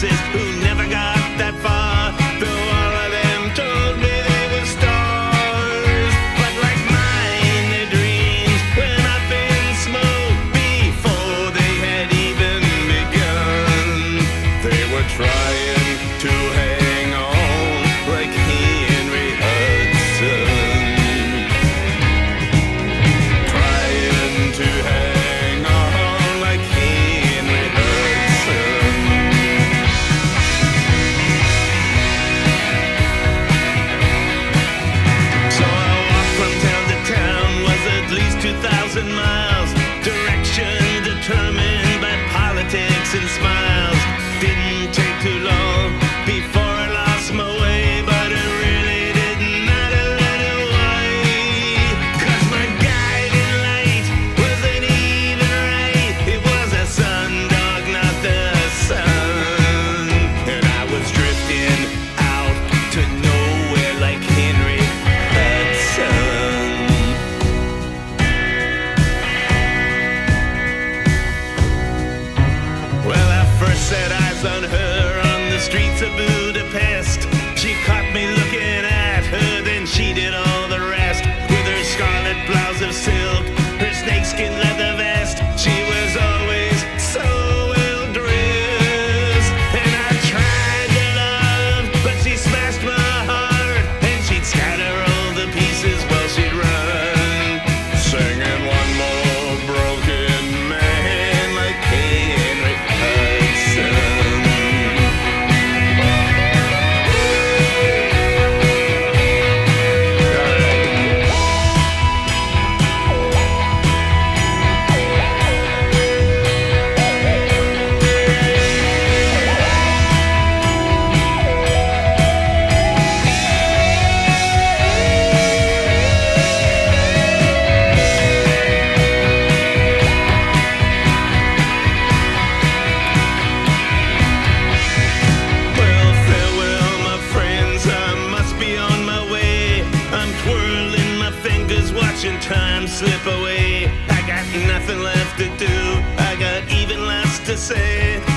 strung-out who streets of Budapest. To say,